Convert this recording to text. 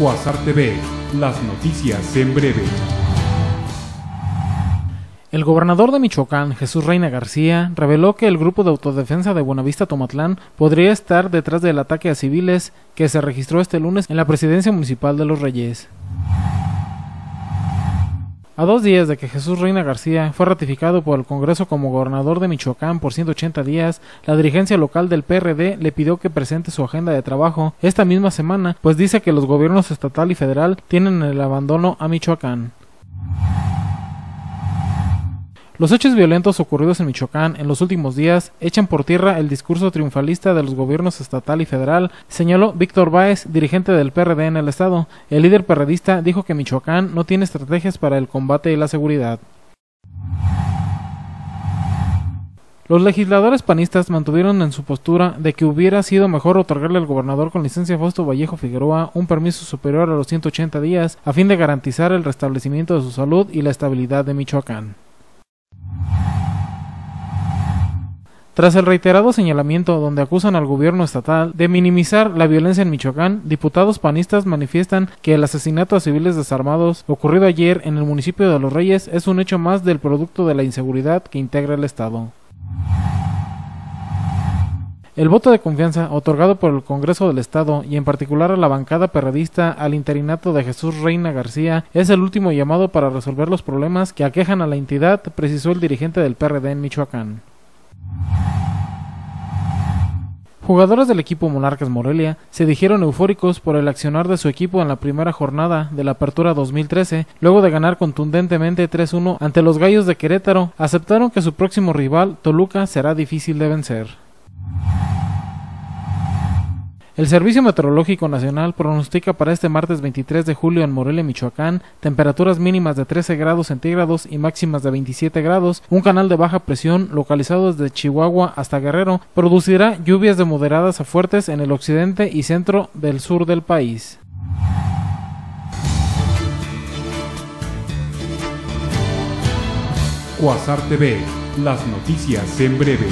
Cuasar TV, las noticias en breve. El gobernador de Michoacán, Jesús Reina García, reveló que el grupo de autodefensa de Buenavista Tomatlán podría estar detrás del ataque a civiles que se registró este lunes en la presidencia municipal de Los Reyes. A dos días de que Jesús Reina García fue ratificado por el Congreso como gobernador de Michoacán por 180 días, la dirigencia local del PRD le pidió que presente su agenda de trabajo esta misma semana, pues dice que los gobiernos estatal y federal tienen el abandono a Michoacán. Los hechos violentos ocurridos en Michoacán en los últimos días echan por tierra el discurso triunfalista de los gobiernos estatal y federal, señaló Víctor Báez, dirigente del PRD en el estado. El líder perredista dijo que Michoacán no tiene estrategias para el combate y la seguridad. Los legisladores panistas mantuvieron en su postura de que hubiera sido mejor otorgarle al gobernador con licencia Fausto Vallejo Figueroa un permiso superior a los 180 días a fin de garantizar el restablecimiento de su salud y la estabilidad de Michoacán. Tras el reiterado señalamiento donde acusan al gobierno estatal de minimizar la violencia en Michoacán, diputados panistas manifiestan que el asesinato a civiles desarmados ocurrido ayer en el municipio de Los Reyes es un hecho más del producto de la inseguridad que integra el Estado. El voto de confianza otorgado por el Congreso del Estado y en particular a la bancada perredista al interinato de Jesús Reina García es el último llamado para resolver los problemas que aquejan a la entidad, precisó el dirigente del PRD en Michoacán. Jugadores del equipo Monarcas Morelia se dijeron eufóricos por el accionar de su equipo en la primera jornada de la Apertura 2013, luego de ganar contundentemente 3-1 ante los Gallos de Querétaro, aceptaron que su próximo rival, Toluca, será difícil de vencer. El Servicio Meteorológico Nacional pronostica para este martes 23 de julio en Morelia, Michoacán, temperaturas mínimas de 13 grados centígrados y máximas de 27 grados. Un canal de baja presión localizado desde Chihuahua hasta Guerrero producirá lluvias de moderadas a fuertes en el occidente y centro del sur del país. TV, las noticias en breve.